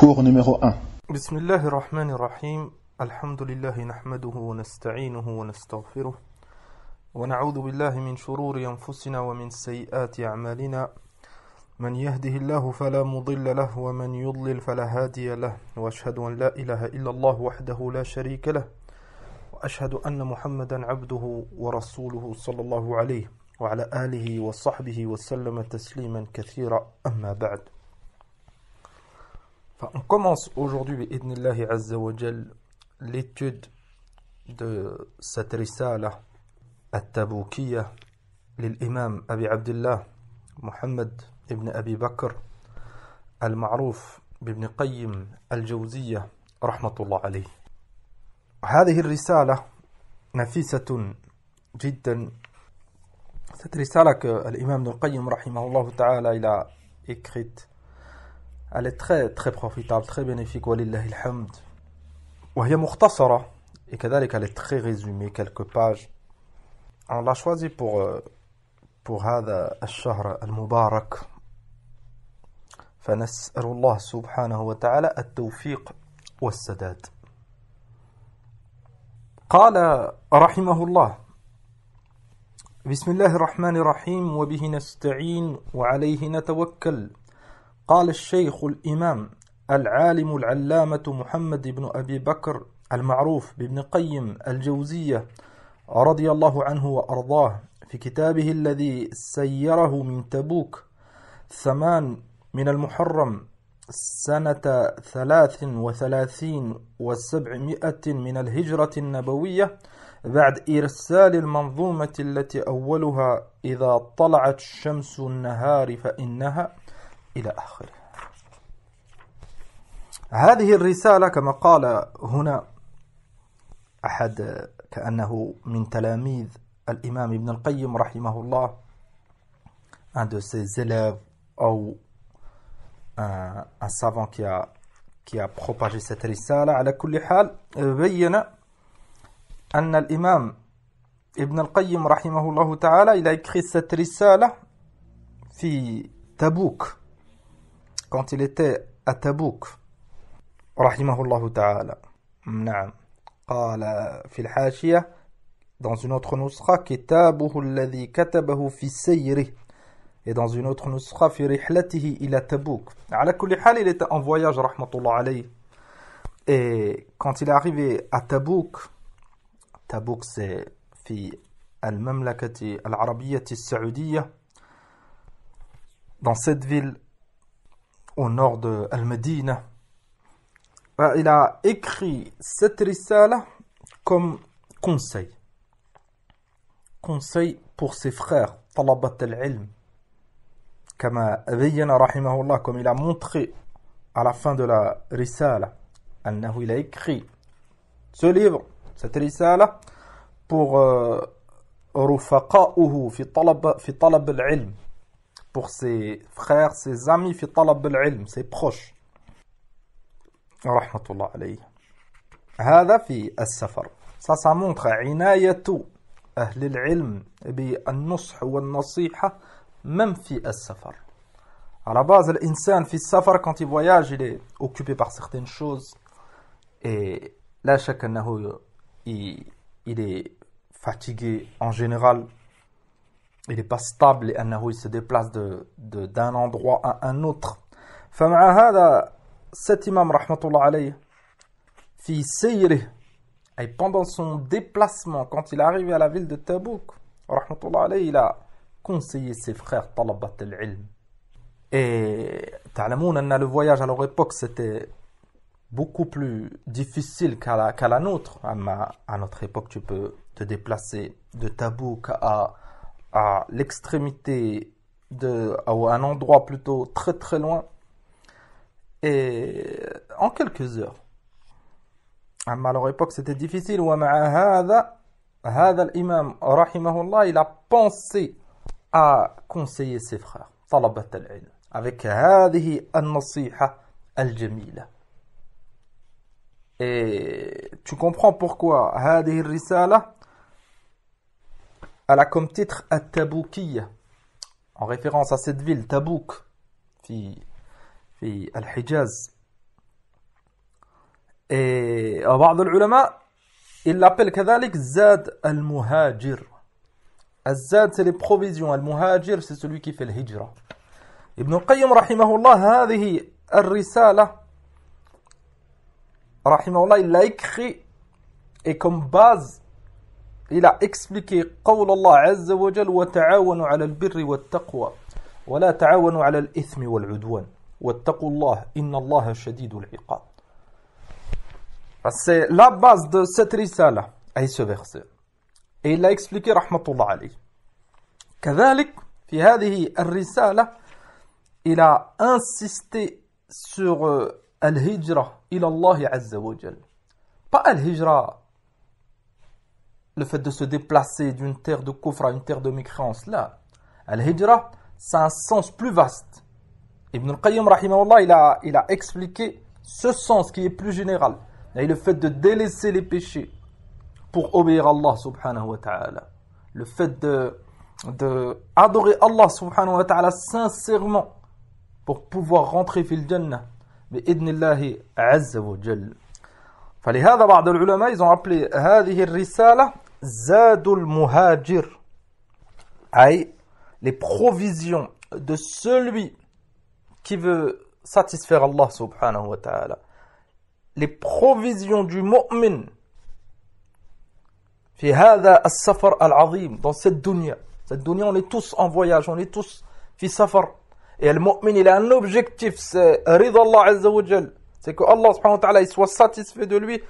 Cours numéro 1. بسم الله الرحمن الرحيم الحمد لله نحمده ونستعينه ونستغفره ونعوذ بالله من شرور أنفسنا ومن سيئات أعمالنا من يهده الله فلا مضل له ومن يضلل فلا هادي له وأشهد أن لا إله إلا الله وحده لا شريك له وأشهد أن محمدا عبده ورسوله صلى الله عليه وعلى آله وصحبه وسلم تسليما كثيرا أما بعد Enfin, on commence aujourd'hui, l'étude de cette risala at-Taboukiya l'imam Abi Abdullah Muhammad ibn Abi Bakr المعروف بابن قيم الجوزية رحمة الله عليه هذه الرسالة نفيسة جدا cette risala que l'imam Ibn Qayyim rahimahullah ta'ala il a écrite elle est très très profitable, très bénéfique, walillahi alhamd. وهي مختصرة et كذلك elle est très résumée, quelques pages. On l'a choisi pour pour هذا الشهر المبارك. فنسأل الله سبحانه وتعالى التوفيق والسداد. قال رحمه الله بسم الله الرحمن الرحيم وبه نستعين وعليه نتوكل قال الشيخ الإمام العالم العلامة محمد بن أبي بكر المعروف بابن قيم الجوزية رضي الله عنه وأرضاه في كتابه الذي سيره من تبوك ثمان من المحرم سنة ثلاث وثلاثين وسبعمائة من الهجرة النبوية بعد إرسال المنظومة التي أولها إذا طلعت شمس النهار فإنها إلى آخره. هذه الرسالة كما قال هنا أحد كأنه من تلاميذ الإمام ابن القيم رحمه الله. Un de ses élèves ou un, un savant qui a, qui a propagé cette risala. على كل حال بين أن الإمام ابن القيم رحمه الله تعالى il a écrit cette risala في تبوك quand il était à Tabouk رحمه الله تعالى نعم قال في الحاشية dans une autre نسخة كتابه الذي كتبه في سيره et dans une autre نسخة في رحلته إلى تبوك على كل حال il était en voyage الله عليه et quand il est arrivé à Tabouk Tabouk c'est في المملكة العربية السعودية dans cette ville au nord de Al-Medina. Ah, il a écrit cette risala comme conseil. Conseil pour ses frères, talabat al-ilm. Comme il a montré à la fin de la risala, il a écrit ce livre, cette risala, pour euh, rufaqa'uhu fi talab al-ilm pour ses frères, ses amis, في طلب العلم, ses proches. رحمة الله عليه. هذا في السفر. Ça, ça montre عناية أهل العلم بالنصح والنصيحة même في السفر. À la base, l'insan في السفر quand il voyage, il est occupé par certaines choses et لا شك أنه il est fatigué en général il n'est pas stable لأنه il se déplace de, de, d'un endroit à un autre فمع هذا cet imam رحمة الله عليه في سيره et pendant son déplacement quand il est arrivé à la ville de Tabouk رحمة الله عليه il a conseillé ses frères طلبة العلم et تعلمون أن le voyage à leur époque c'était beaucoup plus difficile qu'à la, qu'à la nôtre à notre époque tu peux te déplacer de Tabouk à à l'extrémité de, à un endroit plutôt très très loin, et en quelques heures. Ah, à leur époque, c'était difficile. L'imam, il a pensé à conseiller ses frères, avec Et tu comprends pourquoi elle a comme titre At-Taboukiya, en référence à cette ville, Tabouk, في في الحجاز Et بعض العلماء il l'appelle كذلك زاد المهاجر الزاد c'est les provisions المهاجر c'est celui qui fait le hijra ابن القيم رحمه الله هذه الرسالة رحمه الله il l'a écrit et comme base il a expliqué قول الله عز وجل وتعاونوا على البر والتقوى ولا تعاونوا على الإثم والعدوان واتقوا الله إن الله شديد العقاب C'est la base de cette risala, et ce verset. Et il a expliqué الله عليه. كذلك في هذه الرسالة il a insisté sur euh, al-hijra ila Allah azza wa jal. Pas al-hijra le fait de se déplacer d'une terre de kufr à une terre de mécréance là. Al-hijra c'est un sens plus vaste. Ibn al-Qayyim rahimahullah il a il a expliqué ce sens qui est plus général. Et le fait de délaisser les péchés pour obéir à Allah subhanahu wa ta'ala. Le fait de, de adorer Allah subhanahu wa ta'ala sincèrement pour pouvoir rentrer في الجنة بإذن الله عز وجل. فلهذا بعض العلماء ils ont appelé هذه الرسالة Zadul Muhajir, aïe, les provisions de celui qui veut satisfaire Allah subhanahu wa ta'ala. Les provisions du mu'min. Fi as-safar al-azim, dans cette dunya. Cette dunya, on est tous en voyage, on est tous fi safar. Et le mu'min, il a un objectif, c'est Allah C'est que Allah subhanahu wa ta'ala, soit satisfait de lui,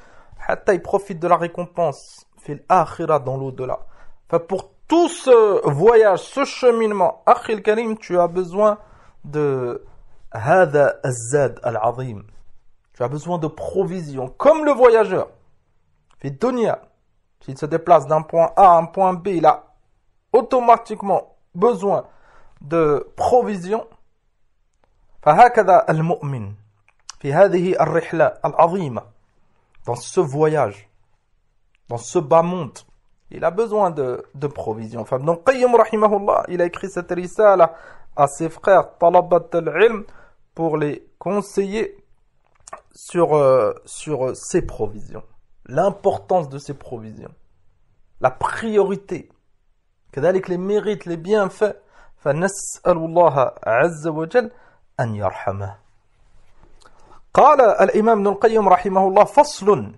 hatta il profite de la récompense في الآخرة dans l'au-delà enfin, pour tout ce voyage ce cheminement أخي الكريم tu as besoin de هذا الزاد العظيم Tu as besoin de provisions, comme le voyageur. Fait dunya. S'il se déplace d'un point A à un point B, il a automatiquement besoin de provisions. فهكذا المؤمن في هذه الرحلة العظيمة dans ce voyage dans ce bas monde il a besoin de, de provisions فابن القيم رحمه الله il a écrit cette risala à ses frères طلبة العلم pour les conseiller sur, euh, sur ces provisions, l'importance de ces provisions, la priorité, كذلك les mérites, les bienfaits, فنسأل الله عز وجل أن يرحمه. قال الإمام ابن القيم رحمه الله فصل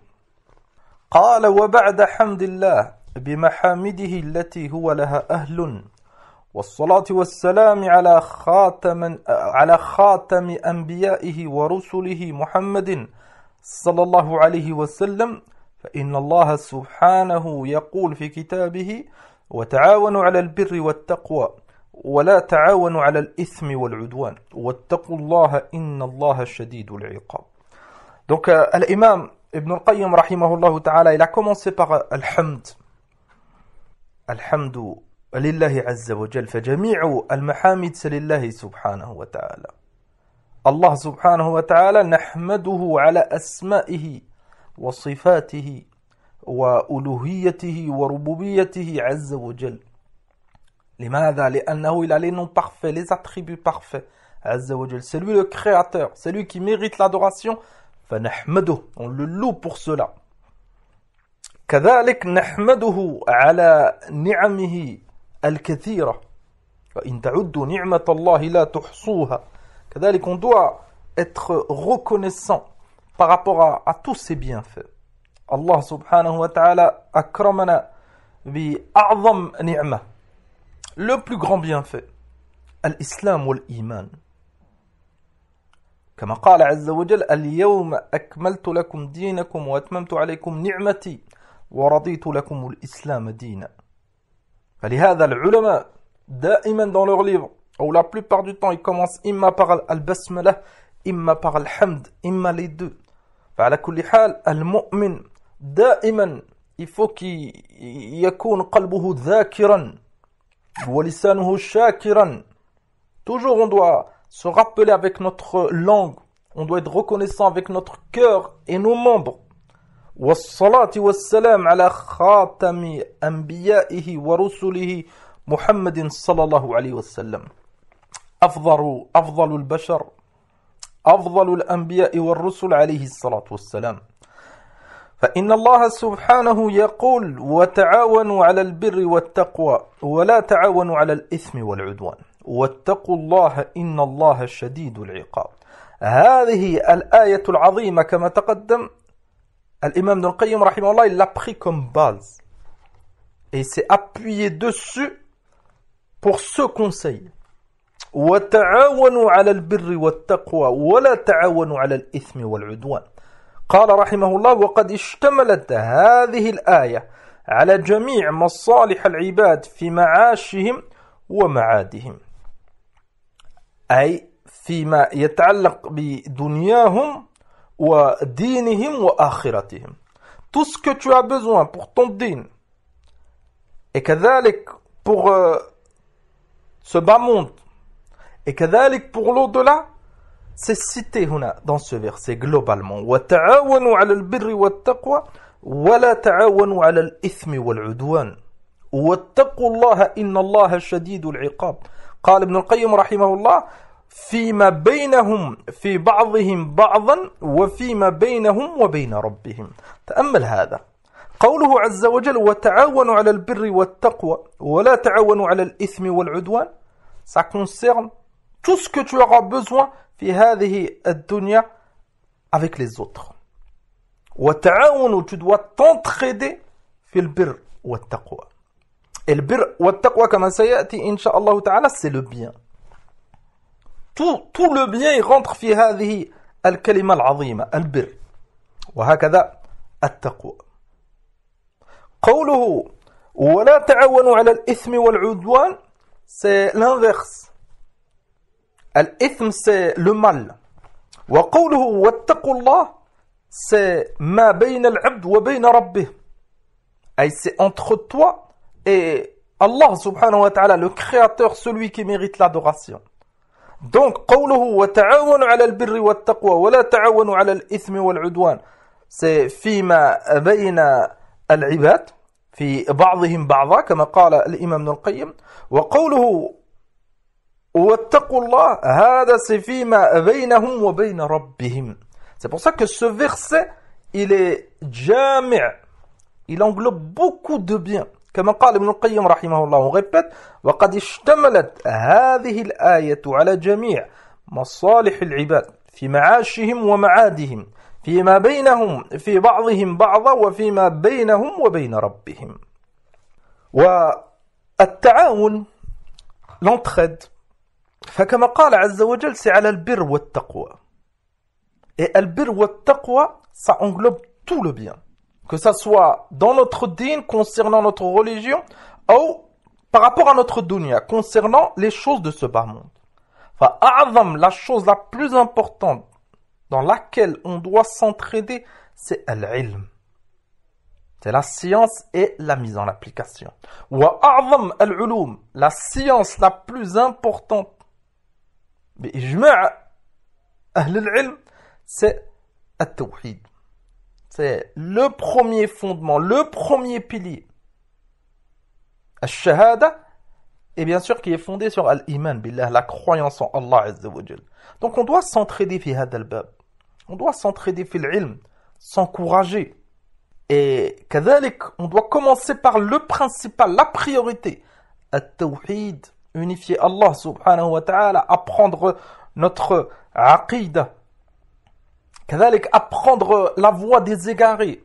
قال وبعد حمد الله بمحامده التي هو لها أهل والصلاة والسلام على خاتم على خاتم أنبيائه ورسله محمد صلى الله عليه وسلم فإن الله سبحانه يقول في كتابه وتعاونوا على البر والتقوى ولا تعاونوا على الإثم والعدوان واتقوا الله إن الله شديد العقاب. Donc euh, l'imam Ibn al-Qayyim rahimahullah ta'ala, il a commencé par Al-Hamd. Al-Hamdu lillahi azza wa jal. Fajami'u al-Mahamid lillahi subhanahu wa ta'ala. Allah subhanahu wa ta'ala nahmaduhu ala asma'ihi wa sifatihi wa uluhiyatihi wa rububiyatihi azza wa jal. لماذا لأنه il a les noms parfaits, les attributs parfaits. Azza wa jal. C'est lui le créateur, c'est lui qui mérite l'adoration فنحمده on le loue pour cela. كذلك نحمده على نعمه الكثيرة. وإن تعدوا نعمة الله لا تحصوها. كذلك on doit être reconnaissant par rapport à, à tous ces bienfaits. الله سبحانه وتعالى أكرمنا بأعظم نعمة le plus grand bienfait الإسلام والإيمان كما قال عز وجل اليوم أكملت لكم دينكم وأتممت عليكم نعمتي ورضيت لكم الإسلام دينا. فلهذا العلماء دائما dans leurs livres ou la plupart du temps ils commencent imma par al-basmala imma par al-hamd imma les deux. فعلى كل حال المؤمن دائما qu'il يكون قلبه ذاكرا ولسانه شاكرا. toujours on doit se rappeler avec notre langue. On doit être reconnaissant avec notre cœur et nos membres. والصلاة والسلام على خاتم أنبيائه ورسله محمد صلى الله عليه وسلم. أفضل أفضل البشر أفضل الأنبياء والرسل عليه الصلاة والسلام. فإن الله سبحانه يقول وتعاونوا على البر والتقوى ولا تعاونوا على الإثم والعدوان. واتقوا الله إن الله شديد العقاب. هذه الآية العظيمة كما تقدم الإمام ابن القيم رحمه الله il l'a pris comme base. Et s'est appuyé dessus pour ce conseil. وتعاونوا على البر والتقوى ولا تعاونوا على الإثم والعدوان. قال رحمه الله وقد اشتملت هذه الآية على جميع مصالح العباد في معاشهم ومعادهم. أي فيما يتعلق بدنياهم ودينهم وآخرتهم. Tout ce que tu as besoin pour ton din et كذلك pour euh, ce bas monde et كذلك pour l'au-delà. C'est cité هنا dans ce verset globalement. وتعاونوا على البر والتقوى ولا تعاونوا على الإثم والعدوان واتقوا الله إن الله شديد العقاب. قال ابن القيم رحمه الله فيما بينهم في بعضهم بعضا وفيما بينهم وبين ربهم. تأمل هذا. قوله عز وجل وتعاونوا على البر والتقوى ولا تعاونوا على الإثم والعدوان ça concerne tout ce que tu auras besoin في هذه الدنيا avec les autres. وتعاونوا tu dois t'entraider في البر والتقوى. البر والتقوى كما سيأتي إن شاء الله تعالى bien. Tout, tout le bien il rentre في هذه الكلمة العظيمة البر. وهكذا التقوى. قوله ولا تعاونوا على الإثم والعدوان c'est l'inverse. الإثم c'est le mal. وقوله واتقوا الله c'est ما بين العبد وبين ربه. أي c'est entre toi et Allah subhanahu wa ta'ala le créateur celui qui mérite l'adoration. Donc, قوله وتعاونوا على البر والتقوى ولا تعاونوا على الإثم والعدوان c'est فيما بين العباد في بعضهم بعضا كما قال الإمام القيم وقوله واتقوا الله هذا c'est فيما بينهم وبين ربهم c'est pour ça que ce verset il est جامع il englobe beaucoup de biens. كما قال ابن القيم رحمه الله وريبت وقد اشتملت هذه الآية على جميع مصالح العباد في معاشهم ومعادهم فيما بينهم في بعضهم بعضا وفيما بينهم وبين ربهم. والتعاون l'entraide فكما قال عز وجل c'est على البر والتقوى. البر والتقوى ça englobe tout le bien. Que ça soit dans notre din concernant notre religion ou par rapport à notre dunya concernant les choses de ce bas monde. Enfin, la chose la plus importante dans laquelle on doit s'entraider, c'est l'ilm. C'est la science et la mise en application. Wa la science la plus importante, c'est le c'est le premier fondement, le premier pilier. Al-shahada, et bien sûr qui est fondé sur al-iman billah, la croyance en Allah Donc on doit s'entraider fi bab. On doit s'entraider fi l'ilm, s'encourager. Et on doit commencer par le principal, la priorité. Al-tawhid, unifier Allah subhanahu wa ta'ala, apprendre notre aqidah, كذلك apprendre la voie des égarés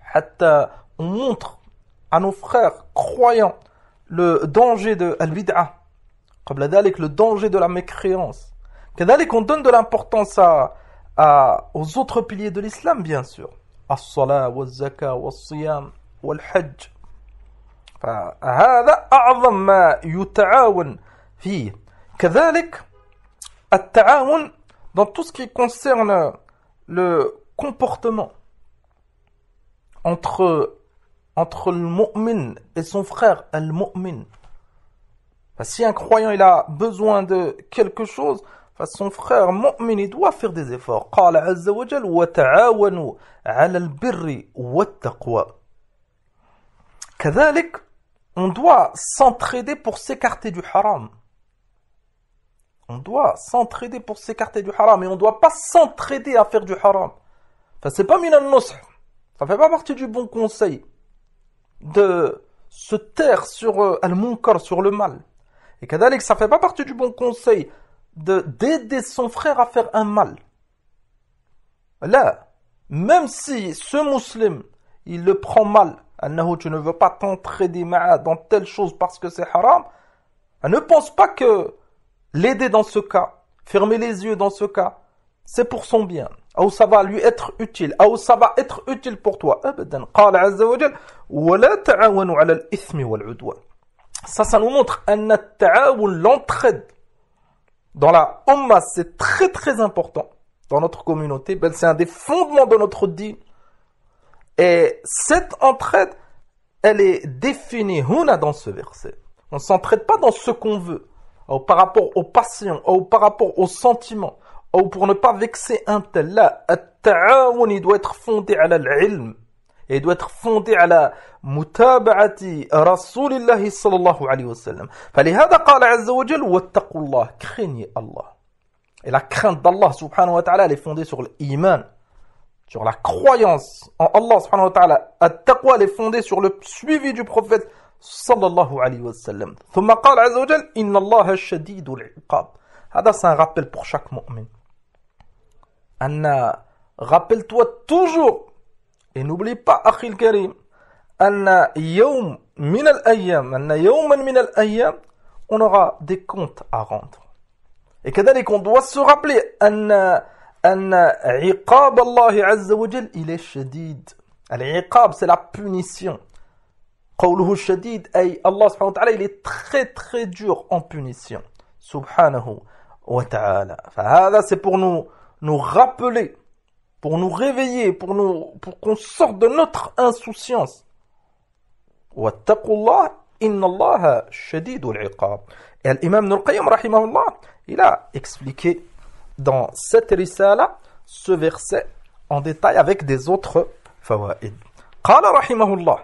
حتى on montre à nos frères croyants le danger de al-bid'ah قبل ذلك le danger de la mécréance كذلك on donne de l'importance à, à, aux autres piliers de l'islam bien sûr الصلاة والزكاة والصيام والحج فهذا أعظم ما يتعاون فيه كذلك التعاون dans tout ce qui concerne le comportement entre, entre le mu'min et son frère, al mu'min. Si un croyant il a besoin de quelque chose, son frère mu'min il doit faire des efforts. قال عز وجل وتعاونوا على البر والتقوى. كذلك on doit s'entraider pour s'écarter du haram. On doit s'entraider pour s'écarter du haram et on ne doit pas s'entraider à faire du haram. Enfin, c'est pas minan nusr. Ça fait pas partie du bon conseil de se taire sur euh, al-munkar, sur le mal. Et kadalik, ça fait pas partie du bon conseil de d'aider son frère à faire un mal. Là, même si ce musulman, il le prend mal, tu ne veux pas t'entraider dans telle chose parce que c'est haram, ne pense pas que l'aider dans ce cas, fermer les yeux dans ce cas, c'est pour son bien. Ou ça va lui être utile. Ou ça va être utile pour toi. Ça, ça nous montre l'entraide dans la Ummah, c'est très très important dans notre communauté. Ben, c'est un des fondements de notre dit. Et cette entraide, elle est définie dans ce verset. On ne s'entraide pas dans ce qu'on veut, ou par rapport aux passions, ou par rapport aux sentiments, ou pour ne pas vexer un tel. Là, il doit être fondé à l'ilm. Et il doit être fondé à la متابعة رسول الله صلى الله عليه وسلم فلهذا قال عز وجل واتقوا الله craignez Allah et la crainte d'Allah subhanahu wa ta'ala elle est fondée sur l'iman sur la croyance en Allah subhanahu wa ta'ala التقوى elle est fondée sur le suivi du prophète صلى الله عليه وسلم ثم قال عز وجل إن الله الشديد العقاب هذا سان غابيل بوغ شاك مؤمن أن غابيل توا توجور إي با أخي الكريم أن يوم من الأيام أن يوما من الأيام on aura des comptes à rendre. Et كذلك on doit se rappeler أن أن عقاب الله عز وجل il est شديد العقاب c'est la punition. قوله شديد أي Allah سبحانه وتعالى il est très très dur en punition سبحانه وتعالى فهذا c'est pour nous nous rappeler pour nous réveiller pour nous pour qu'on sorte de notre insouciance واتقوا الله إن الله شديد العقاب Et l'imam Ibn al-Qayyim, rahimahullah, il a expliqué dans cette risala ce verset en détail avec des autres fawaid. قال رحمه الله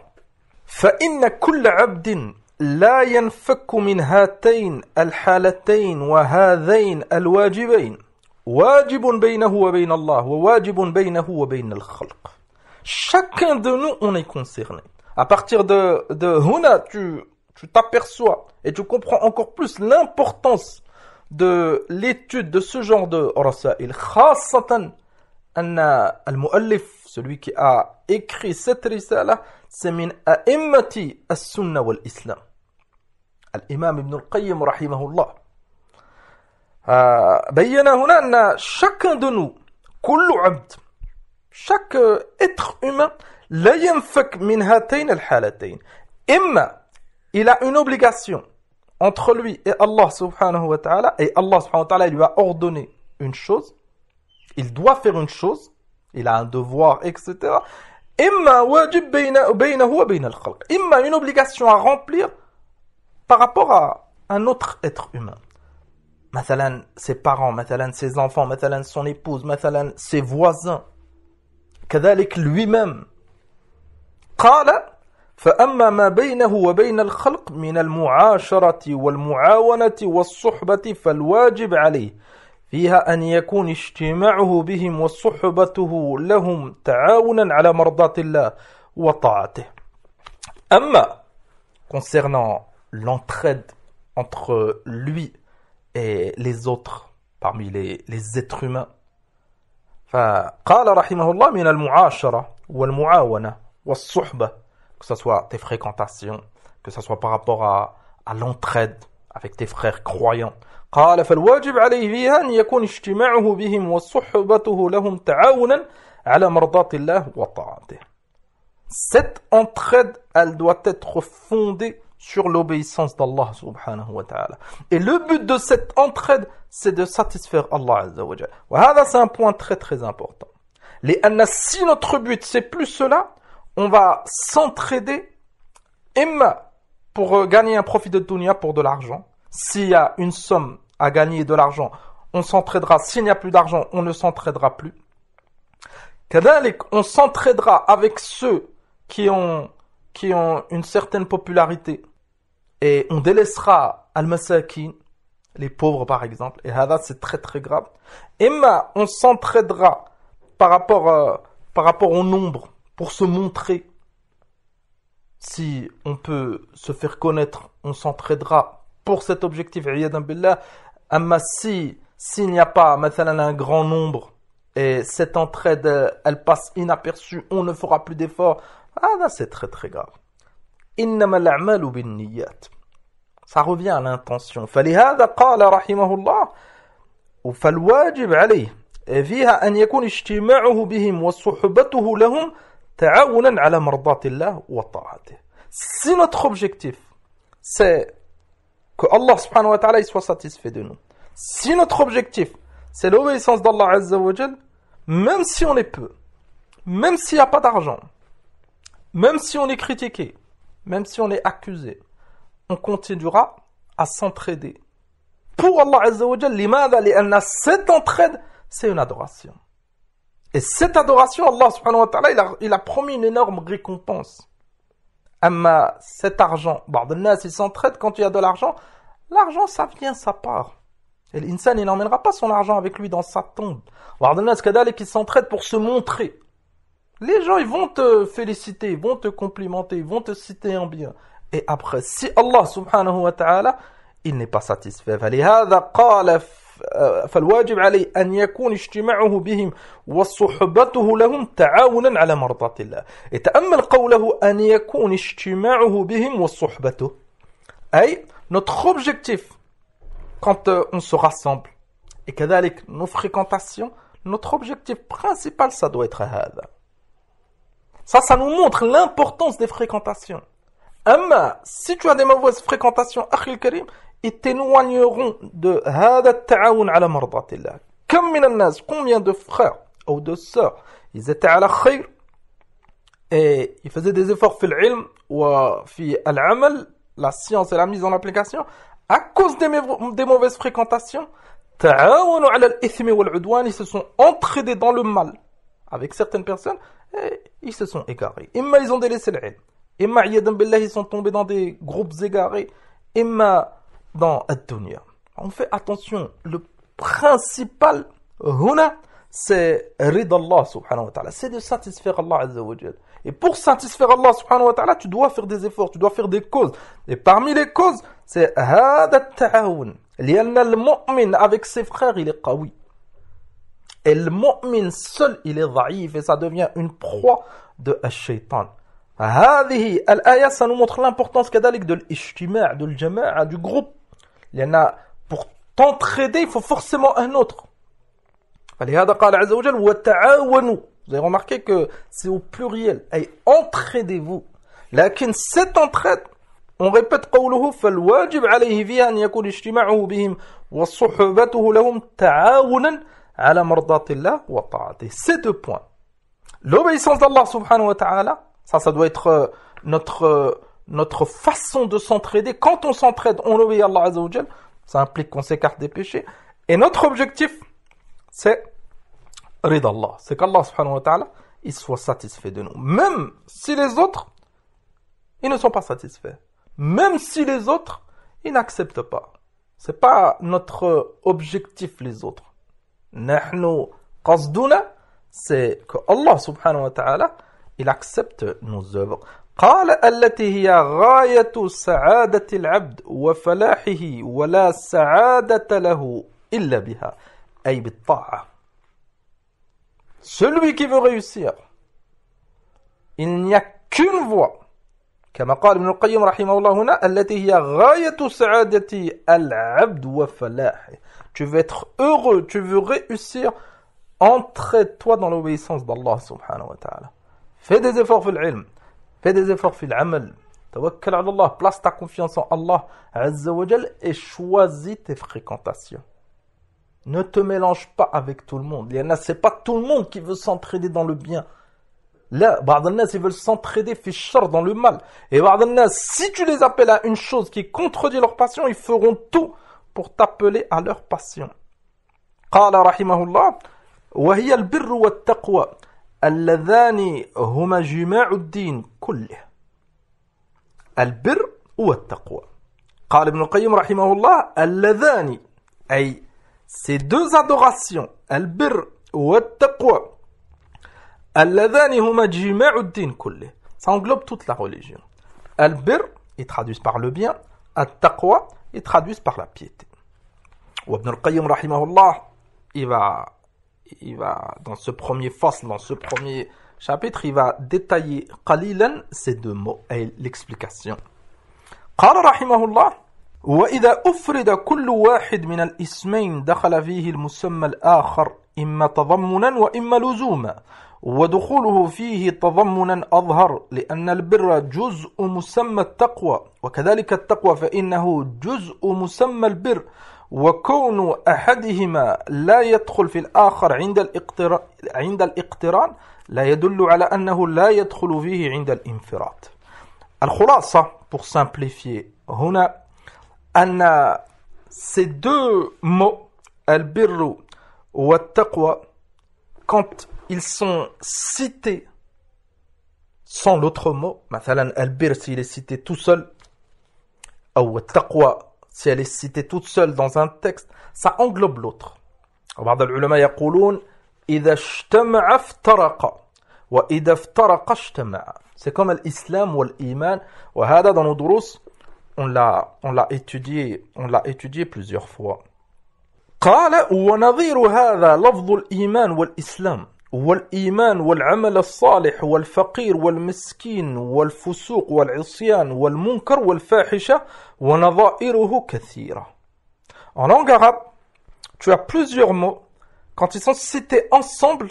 فإن كل عبد لا ينفك من هاتين الحالتين وهذين الواجبين واجب بينه وبين الله وواجب بينه وبين الخلق Chacun de nous, on est concerné. À partir de, de Huna, tu, tu t'aperçois et tu comprends encore plus l'importance de l'étude de ce genre de rasail. Khasatan, anna al-muallif, Celui qui a écrit cette risala, c'est min a'immati as-sunnah wal-islam. Al-imam ibn al-qayyim rahimahullah. بين هنا أن chacun de nous كل عبد chaque être humain لا ينفك من هاتين الحالتين إما il a une obligation entre lui et Allah subhanahu wa ta'ala et Allah subhanahu wa ta'ala lui a ordonné une chose il doit faire une chose il a un devoir etc إما واجب بينه وبين الخلق إما une obligation à remplir par rapport à un autre être humain مثلا ses parents مثلا ses enfants مثلا son épouse مثلا ses voisins كذلك lui-même قال فأما ما بينه وبين الخلق من المعاشرة والمعاونة والصحبة فالواجب عليه فيها أن يكون اجتماعه بهم وصحبته لهم تعاونا على مرضات الله وطاعته أما concernant l'entraide entre lui et les autres parmi les, les êtres humains فقال رحمه الله من المعاشرة والمعاونة والصحبة que ce soit tes fréquentations que ce soit par rapport à, à l'entraide avec tes frères croyants قال فالواجب عليه فيها أن يكون اجتماعه بهم وصحبته لهم تعاونا على مرضات الله وطاعته Cette entraide, elle doit être fondée sur l'obéissance d'Allah subhanahu wa ta'ala. Et le but de cette entraide, c'est de satisfaire Allah azza wa jalla. c'est un point très très important. Les si notre but c'est plus cela, on va s'entraider, imma pour euh, gagner un profit de dunya pour de l'argent. S'il y a une somme à gagner de l'argent, on s'entraidera. S'il n'y a plus d'argent, on ne s'entraidera plus. on s'entraidera avec ceux qui ont, qui ont une certaine popularité et on délaissera al-masakin, les pauvres par exemple, et hada c'est très très grave. Emma, on s'entraidera par rapport, euh, par rapport au nombre, pour se montrer. Si on peut se faire connaître, on s'entraidera pour cet objectif. Amma si, s'il n'y a pas, maintenant, un grand nombre, et cette entraide, elle passe inaperçue, on ne fera plus d'efforts, ah là, c'est très très grave. إنما الأعمال بالنيات ça revient à l'intention فلهذا قال رحمه الله فالواجب عليه فيها أن يكون اجتماعه بهم وصحبته لهم تعاونا على مرضاة الله وطاعته si notre objectif c'est que Allah subhanahu wa ta'ala soit satisfait de nous si notre objectif c'est l'obéissance d'Allah azza même si on est peu même s'il n'y a pas d'argent même si on est critiqué même si on est accusé on continuera à s'entraider pour Allah azza wa cette entraide c'est une adoration. Et cette adoration, Allah subhanahu wa ta'ala, il a promis une énorme récompense. Amma cet argent, Bardalnas, il s'entraide quand il y a de l'argent, l'argent, ça vient, ça part. Et l'insan, il n'emmènera pas son argent avec lui dans sa tombe. Bardalnas, kadalik, il s'entraide pour se montrer. Les gens, ils vont te féliciter, ils vont te complimenter, ils vont te citer en bien. Et après, si Allah subhanahu wa ta'ala, il n'est pas satisfait. فالواجب عليه أن يكون اجتماعه بهم وصحبته لهم تعاونا على مرضات الله يتأمل قوله أن يكون اجتماعه بهم وصحبته أي notre objectif quand on se rassemble et كذلك nos fréquentations notre objectif principal ça doit être هذا ça ça nous montre l'importance des fréquentations أما si tu as des mauvaises fréquentations أخي الكريم ils t'éloigneront de هذا التعاون على مرضات الله كم من الناس combien de frères ou de sœurs ils étaient على خير et ils faisaient des efforts في العلم وفي العمل la science et la mise en application à cause des, des mauvaises fréquentations تعاونوا على الإثم والعدوان ils se sont entraînés dans le mal avec certaines personnes et ils se sont égarés إما ils ont délaissé العلم إما عياذا بالله ils sont tombés dans des groupes égarés إما dans Ad-Dunya. On fait attention, le principal huna, c'est Allah subhanahu wa ta'ala. C'est de satisfaire Allah azza wa Et pour satisfaire Allah subhanahu wa ta'ala, tu dois faire des efforts, tu dois faire des causes. Et parmi les causes, c'est hada ta'awun. Lianna al-mu'min avec ses frères, il est qawi. Et le mu'min seul, il est dhaïf et ça devient une proie de shaitan. هذه الآية ça nous montre l'importance كذلك de l'ijtima' de l'jama'a du groupe il y en a, pour t'entraider, il faut forcément un autre. Vous avez remarqué que c'est au pluriel. Et entraidez-vous. لكن cette entraide, on répète قوله فالواجب عليه فيها أن يكون اجتماعه بهم وصحبته لهم تعاونا على مرضات الله وطاعته. Ces deux points. L'obéissance d'Allah subhanahu wa ta'ala, ça, ça doit être notre notre façon de s'entraider. Quand on s'entraide, on obéit à Allah Azzawajal. Ça implique qu'on s'écarte des péchés. Et notre objectif, c'est rid Allah. C'est qu'Allah subhanahu wa ta'ala, il soit satisfait de nous. Même si les autres, ils ne sont pas satisfaits. Même si les autres, ils n'acceptent pas. C'est pas notre objectif, les autres. Nahnu qasduna, c'est que Allah subhanahu wa ta'ala, il accepte nos œuvres. قال التي هي غاية سعادة العبد وفلاحه ولا سعادة له إلا بها أي بالطاعة Celui qui veut réussir, il n'y a qu'une voie. كما قال ابن القيم رحمه الله هنا التي هي غاية سعادة العبد وفلاحه. Tu veux être heureux, tu veux réussir, entraide-toi dans l'obéissance d'Allah subhanahu wa ta'ala. Fais des efforts في العلم. Fais des efforts fil amal. Tawakkal ala Allah. Place ta confiance en Allah Azza wa et choisis tes fréquentations. Ne te mélange pas avec tout le monde. Il y en a, c'est pas tout le monde qui veut s'entraider dans le bien. Là, Ba'dalnas, ils veulent s'entraider fichard dans le mal. Et Ba'dalnas, si tu les appelles à une chose qui contredit leur passion, ils feront tout pour t'appeler à leur passion. قال رحمه الله وهي البر والتقوى اللذان هما جماع الدين كله البر والتقوى قال ابن القيم رحمه الله اللذان أي ces deux adorations البر والتقوى اللذان هما جماع الدين كله ça englobe toute la religion البر ils traduisent par le bien التقوى ils traduisent par la piété وابن القيم رحمه الله il va Il va dans ce premier fasl dans ce premier chapitre il va détailler قليلا ces deux mots et l'explication. قال رحمه الله وإذا أفرد كل واحد من الاسمين دخل فيه المسمى الآخر إما تضمنا وإما لزوما ودخوله فيه تضمنا أظهر لأن البر جزء مسمى التقوى وكذلك التقوى فإنه جزء مسمى البر وكون أحدهما لا يدخل في الآخر عند الاقتران, عند الاقتران لا يدل على أنه لا يدخل فيه عند الانفراد. الخلاصة pour simplifier هنا أن ces deux mots البر والتقوى quand ils sont cités sans l'autre mot مثلا البر s'il est cité tout seul أو التقوى si elle est citée toute seule dans un texte ça englobe l'autre وبعض العلماء يقولون إذا اجتمع افترق وإذا افترق اجتمع c'est comme l'islam ou l'iman وهذا dans nos دروس on l'a on l'a étudié on l'a étudié plusieurs fois قال ونظير هذا لفظ الإيمان والإسلام والإيمان والعمل الصالح والفقير والمسكين والفسوق والعصيان والمنكر والفاحشة ونظائره كثيرة En langue arabe, tu as plusieurs mots, quand ils sont cités ensemble,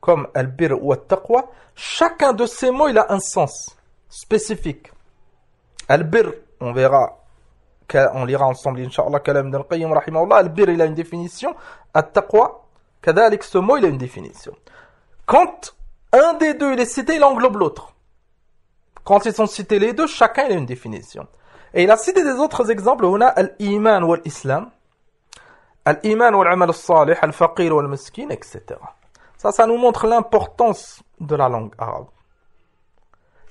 comme al-bir ou al-taqwa, chacun de ces mots, il a un sens spécifique. Al-bir, on verra, on lira ensemble, Inch'Allah, Kalam al-Qayyim, rahimahullah, al-bir, il a une définition, al-taqwa, Kadalik, ce mot, il a une définition. Quand un des deux il est cité, il englobe l'autre. Quand ils sont cités les deux, chacun a une définition. Et il a cité des autres exemples. On a al-iman ou l'islam, al-iman ou l'amal salih, al-faqir ou al-miskin, etc. Ça, ça nous montre l'importance de la langue arabe.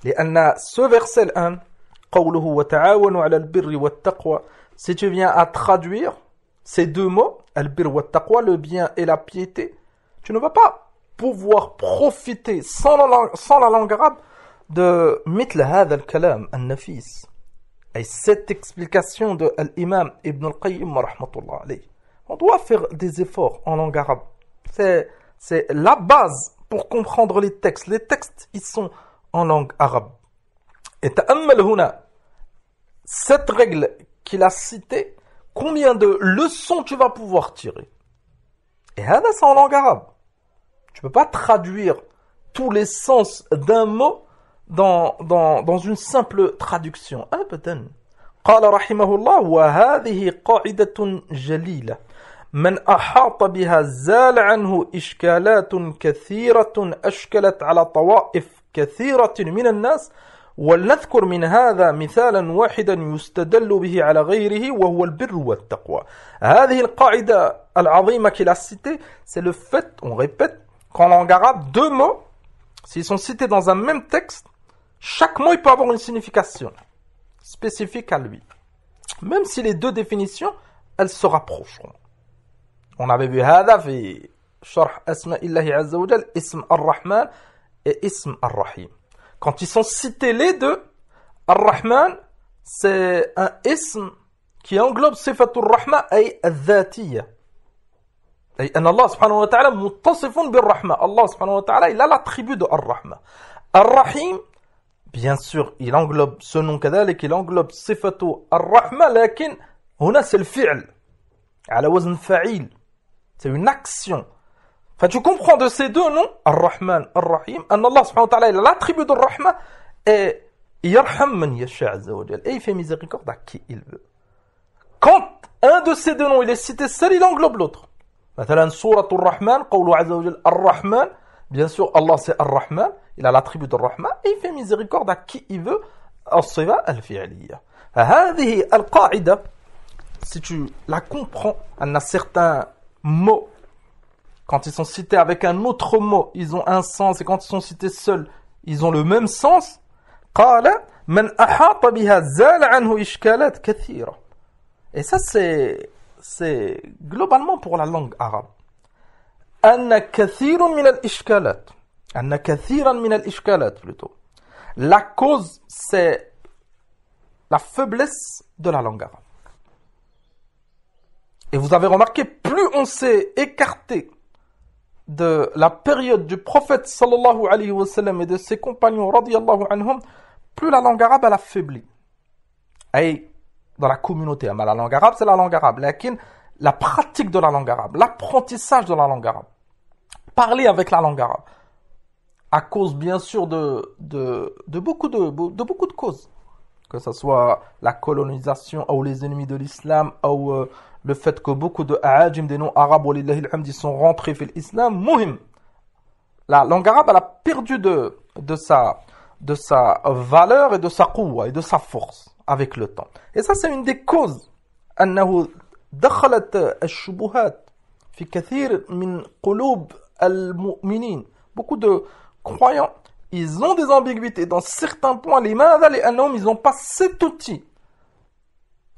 ce verset si tu viens à traduire, ces deux mots, al-bir wa taqwa, le bien et la piété, tu ne vas pas pouvoir profiter sans la langue, arabe de mithl al-kalam an-nafis. Et cette explication de l'imam Ibn al-Qayyim On doit faire des efforts en langue arabe. C'est c'est la base pour comprendre les textes. Les textes, ils sont en langue arabe. Et ta'ammal huna, cette règle qu'il a citée, combien de leçons tu vas pouvoir tirer Et hada, c'est en langue arabe. Tu peux pas traduire tous les sens d'un mot dans, dans, dans une simple traduction. أبدا. قال رحمه الله وهذه قاعدة جليلة من أحاط بها زال عنه إشكالات كثيرة أشكلت على طوائف كثيرة من الناس ولنذكر من هذا مثالا واحدا يستدل به على غيره وهو البر والتقوى هذه القاعدة العظيمة qu'il a citée c'est le fait, on répète, qu'en langue arabe, deux mots, s'ils sont cités dans un même texte, chaque mot il peut avoir une signification spécifique à lui. Même si les deux définitions, elles se rapprocheront. On avait vu هذا في شرح أسماء الله عز وجل اسم الرحمن et اسم الرحيم Quand ils sont cités les deux, Ar-Rahman, c'est un ism qui englobe sifatul Rahman et al-Dhatiyya. Et Allah subhanahu wa ta'ala muttasifun bir-Rahman. Allah subhanahu wa ta'ala, il a l'attribut de Ar-Rahman. Ar-Rahim, bien sûr, il englobe ce nom كذلك, il englobe sifatu Ar-Rahman, lakin, هنا c'est le fi'l. على وزن فعيل. C'est une action. Enfin, tu comprends de ces deux noms, Ar-Rahman, Ar-Rahim, en Allah subhanahu wa ta'ala, il a l'attribut de Rahman et Yarham man yasha et il fait miséricorde à qui il veut. Quand un de ces deux noms il est cité seul, il englobe l'autre. مثلا سورة الرحمن قوله عز وجل الرحمن bien sûr Allah c'est Ar-Rahman il a l'attribut de Rahman et il fait miséricorde à qui il veut الصفة الفعلية هذه القاعدة si tu la comprends elle a certains mots quand ils sont cités avec un autre mot, ils ont un sens. Et quand ils sont cités seuls, ils ont le même sens. Et ça, c'est, c'est globalement pour la langue arabe. plutôt. La cause, c'est la faiblesse de la langue arabe. Et vous avez remarqué, plus on s'est écarté de la période du prophète sallallahu alayhi wa sallam et de ses compagnons anhum plus la langue arabe elle a faibli et dans la communauté mais la langue arabe c'est la langue arabe lakin la pratique de la langue arabe l'apprentissage de la langue arabe parler avec la langue arabe à cause bien sûr de beaucoup de causes Que ce soit la colonisation ou les ennemis de l'islam ou euh, le fait que beaucoup de Aajim, des noms arabes, ils sont rentrés dans l'islam. Muhim. La langue arabe, elle a perdu de, de, sa, de sa valeur et de sa quwa et de sa force avec le temps. Et ça, c'est une des causes. أنه دخلت الشبهات في كثير من قلوب المؤمنين beaucoup de croyants, ils ont des ambiguïtés dans certains points. Les hommes, ils n'ont pas cet outil.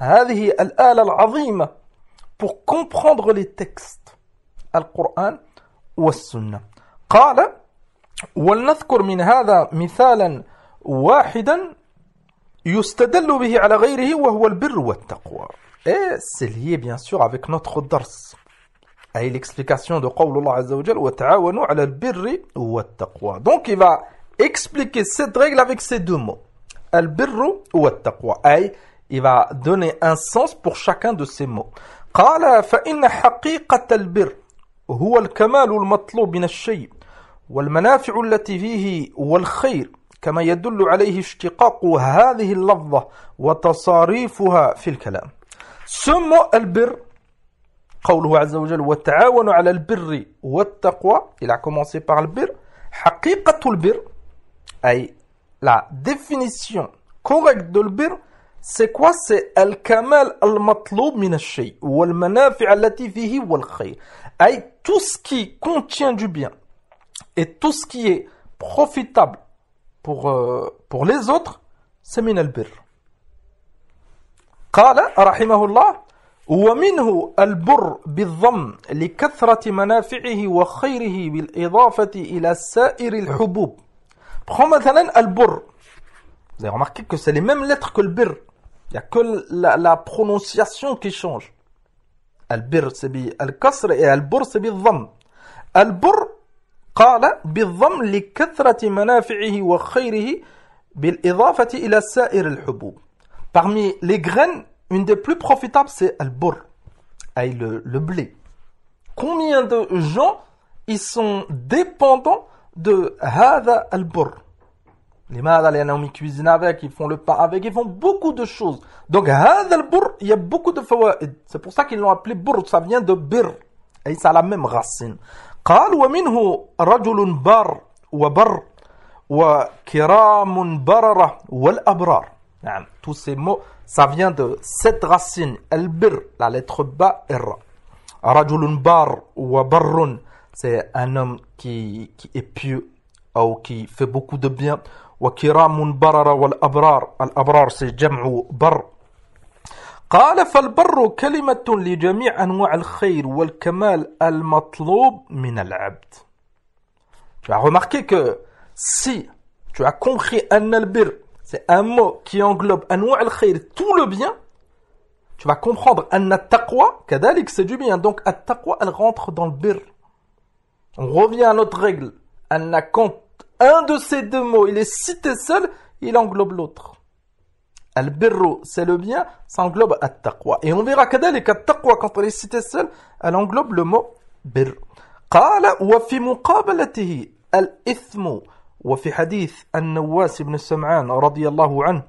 هذه الآلة العظيمة pour comprendre les textes القرآن والسنة قال ولنذكر من هذا مثالا واحدا يستدل به على غيره وهو البر والتقوى et c'est lié bien sûr avec notre dars à l'explication de Qawlullah Azza wa wa ta'awanu ala al-birri wa taqwa. Donc il va expliquer cette règle avec ces deux mots. Al-birru wa taqwa. Aïe, il va donner un sens pour chacun de ces mots. قال فإن حقيقة البر هو الكمال المطلوب من الشيء والمنافع التي فيه والخير كما يدل عليه اشتقاق هذه اللفظة وتصاريفها في الكلام. Ce mot al-birr قوله عز وجل وتعاونوا على البر والتقوى il a commencé par le bir حقيقة البر أي définition correcte de le bir c'est quoi c'est الكمال المطلوب من الشيء والمنافع التي فيه والخير. أي du bien et tout ce qui est profitable pour, euh, pour les autres c'est من البر قال رحمه الله ومنه البر بالضم لكثرة منافعه وخيره بالإضافة إلى سائر الحبوب. Prends مثلا البر Vous avez remarqué que c'est les mêmes lettres que le bir. Il n'y a que la, la prononciation qui change. البر c'est بالكسر et البر c'est بالضم. البر قال بالضم لكثرة منافعه وخيره بالإضافة إلى سائر الحبوب. Parmi les graines Une des plus profitables, c'est al-bur, le, le blé. Combien de gens ils sont dépendants de hada al-bur Les mâles, ils cuisinent avec, ils font le pain avec, ils font beaucoup de choses. Donc hada al-bur, il y a beaucoup de fawaid. C'est pour ça qu'ils l'ont appelé bur, ça vient de bir. Et ça a la même racine. قال ومنه رجل بار وبر وكرام بررة والأبرار نعم tous ces mots ça vient de cette racine, al-bir, la lettre ba, r. Rajulun bar ou barrun, c'est un homme qui, qui est pieux ou qui fait beaucoup de bien. Wa kiramun barara wal abrar, al-abrar c'est jam'u bar. قال فالبر كلمة لجميع أنواع الخير والكمال المطلوب من العبد. Tu as remarqué que si tu as compris أن البر c'est un mot qui englobe tout le bien, tu vas comprendre anna taqwa, kadalik c'est du bien. Donc at-taqwa, elle rentre dans le bir. On revient à notre règle. Anna, quand un de ces deux mots, il est cité seul, il englobe l'autre. Al-birru, c'est le bien, ça englobe at-taqwa. Et on verra kadalik at-taqwa, quand elle est cité seul, elle englobe le mot bir. قال وفي مقابلته الإثم وفي حديث النواس بن السمعان رضي الله عنه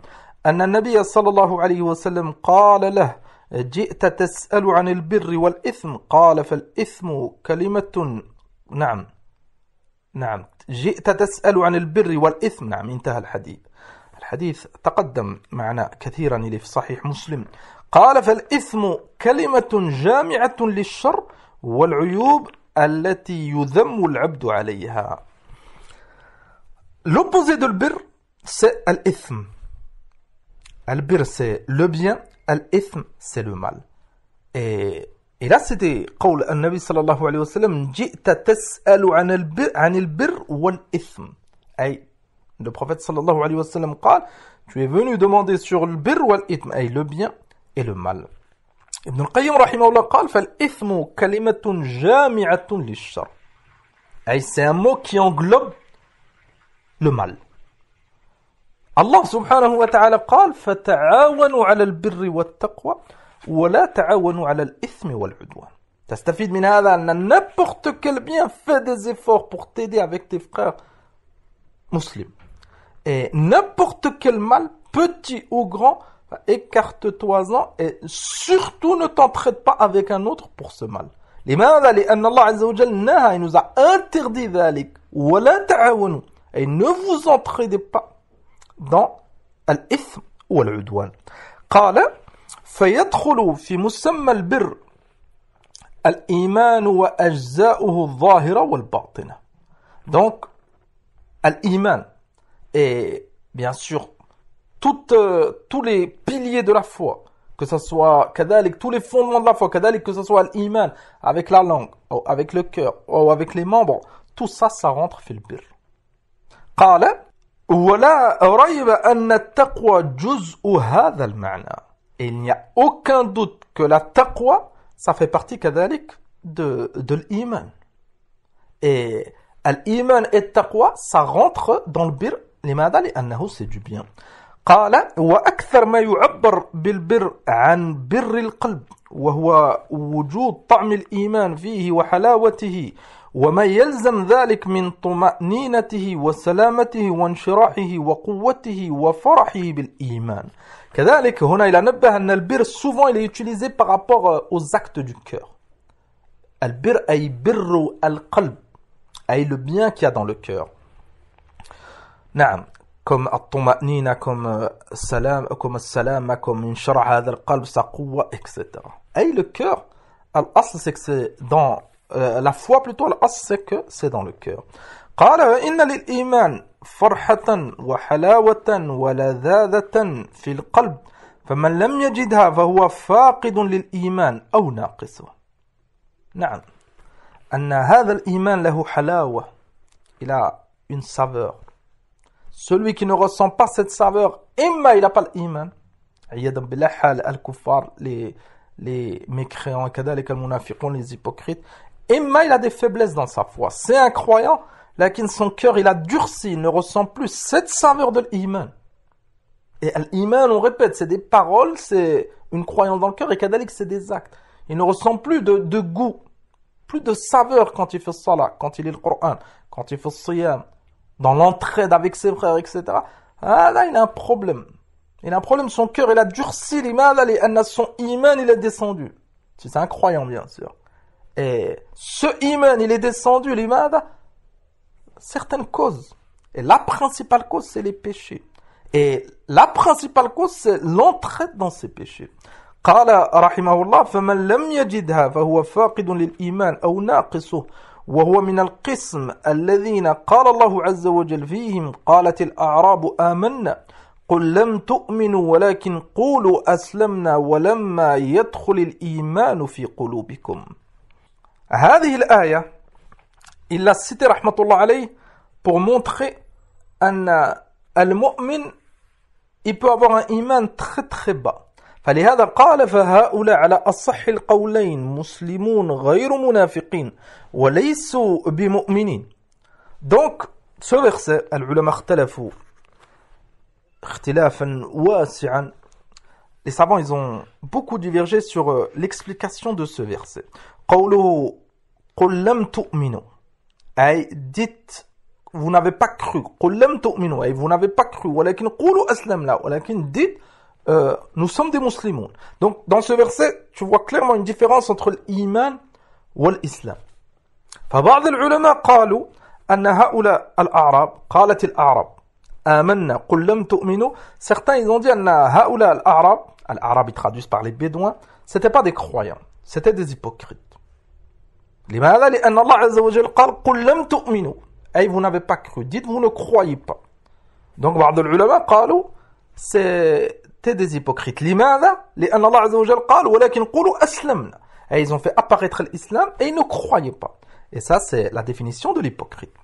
أن النبي صلى الله عليه وسلم قال له جئت تسأل عن البر والإثم قال فالإثم كلمة نعم. نعم. جئت تسأل عن البر والإثم. نعم انتهى الحديث. الحديث تقدم معنا كثيرا إليه في صحيح مسلم. قال فالإثم كلمة جامعة للشر والعيوب التي يذم العبد عليها. L'opposé de l'bir, c'est al-ithm. Al-bir, c'est le le Là, c'était قول النبي صلى الله عليه وسلم جئت تسأل عن البر عن البر والإثم. أي le prophète صلى الله عليه وسلم قال tu es venu demander sur le bir wal أي le bien et le mal. ابن القيم رحمه الله قال فالإثم كلمة جامعة للشر. أي c'est un mot qui englobe le mal. Subhanahu wa ta'ala قال فتعاونوا على البر والتقوى ولا تعاونوا على الإثم والعدوان تستفيد من هذا أن n'importe quel bien fait des efforts pour t'aider avec tes frères musulmans et n'importe quel mal petit ou grand écarte-toi-en et surtout ne t'entraide pas avec un autre pour ce mal لماذا لأن الله عز وجل نهى il nous a interdit ذلك ولا تعاونوا et ne vous entraidez pas dans الإثم والعدوان قال فيدخل في مسمى البر الإيمان وأجزاؤه الظاهرة والباطنة donc الإيمان et bien sûr toutes, euh, tous les piliers de la foi que ce soit كذلك tous les fondements de la foi كذلك que ce soit l'iman avec la langue ou avec le cœur ou avec les membres tout ça ça rentre في البر قال ولا ريب أن التقوى جزء هذا المعنى Et il n'y a aucun doute que la taqwa, ça fait partie kadalik de, de l'iman. Et l'iman et taqwa, ça rentre dans le bir, لماذا؟ لأنه c'est du bien. قال وأكثر ما يعبر بالبر عن بر القلب وهو وجود طعم الإيمان فيه وحلاوته وما يلزم ذلك من طمأنينته وسلامته وانشراحه وقوته وفرحه بالإيمان. كذلك هنا إلى نبه أن البر souvent il est utilisé par rapport aux actes du cœur. البر أي بر القلب أي le bien qu'il y a dans le cœur. نعم comme الطمأنينة comme السلام comme السلامة comme انشرح هذا القلب sa قوة etc أي le cœur الأصل c'est que c'est dans Euh, la foi plutôt, c'est que c'est dans le cœur. il a une saveur. Celui qui ne ressent pas cette saveur il n'a pas l'iman. Les, les mécréants les hypocrites. Emma, il a des faiblesses dans sa foi. C'est un croyant, lakin son cœur, il a durci, il ne ressent plus cette saveur de l'iman. Et l'iman, on répète, c'est des paroles, c'est une croyance dans le cœur, et kadalik, c'est des actes. Il ne ressent plus de, goût, plus de saveur quand il fait salat, quand il lit le Coran, quand il fait siyam, dans l'entraide avec ses frères, etc. Ah là, il a un problème. Il a un problème, son cœur, il a durci l'iman, là, son iman, il est descendu. C'est un croyant, bien sûr. Et ce iman, il est descendu, l'iman, certaines causes. Et la principale cause, c'est les péchés. Et la principale cause, c'est l'entraide dans ces péchés. قال رحمه الله فمن لم يجدها فهو فاقد للإيمان أو ناقصه وهو من القسم الذين قال الله عز وجل فيهم قالت الأعراب آمنا قل لم تؤمنوا ولكن قولوا أسلمنا ولما يدخل الإيمان في قلوبكم هذه الآية il l'a cité rahmatullah alayh pour montrer un al-mu'min il peut avoir un iman très très bas فلهذا قال فهؤلاء على أصح القولين مسلمون غير منافقين وليسوا بمؤمنين donc ce verset العلماء اختلفوا اختلافا واسعا les savants ils ont beaucoup divergé sur l'explication de ce verset قوله قل لم تؤمنوا أي dites vous n'avez pas cru قل لم تؤمنوا أي vous n'avez pas cru ولكن قولوا أسلمنا ولكن dites euh, nous sommes des musulmans donc dans ce verset tu vois clairement une différence entre l'iman والإسلام فبعض العلماء قالوا أن هؤلاء الأعراب قالت الأعراب آمنا قل لم تؤمنوا certains ils ont dit أن هؤلاء الأعراب الأعراب ils traduisent par les bédouins c'était pas des croyants c'était des hypocrites لماذا؟ لأن الله عز وجل قال قل لم تؤمنوا. أي vous n'avez pas cru. Dites vous ne croyez pas. Donc بعض العلماء قالوا c'était des hypocrites. لماذا؟ لأن الله عز وجل قال ولكن قولوا أسلمنا. Et ils ont fait apparaître l'islam et ils ne croyaient pas. Et ça, c'est la définition de l'hypocrite.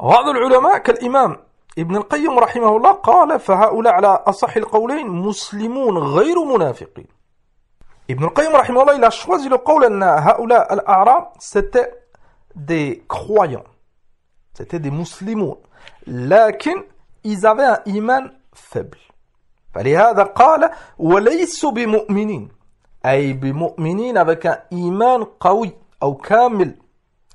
بعض العلماء كالإمام ابن القيم رحمه الله قال فهؤلاء على أصح القولين مسلمون غير منافقين. Ibn al-Qayyim il a choisi le qawl الأعراب c'était des croyants c'était des musulmans لكن ils avaient un iman faible فلهذا قال وليسوا بمؤمنين أي بمؤمنين avec un iman قوي أو كامل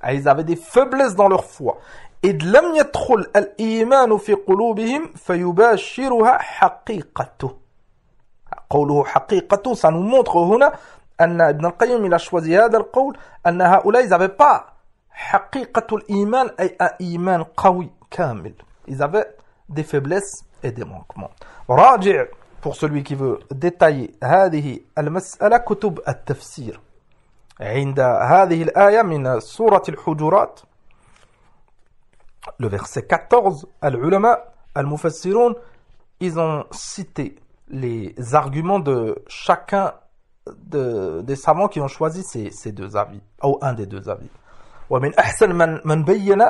ils avaient des faiblesses dans leur foi إذ لم يدخل الإيمان في قلوبهم فيباشرها حقيقته قوله حقيقة. سنموتخ هنا أن ابن القيم إلى شوزي هذا القول أن هؤلاء زابي با حقيقة الإيمان أي إيمان قوي كامل. إذا با دي فيبلس اي دي راجع pour celui qui veut détailler هذه المسألة كتب التفسير. عند هذه الآية من سورة الحجرات le verset 14 العلماء المفسرون ils ont cité les arguments de chacun de, des savants qui ont choisi ces, ces deux avis, ou un des deux avis. ومن أحسن من من بين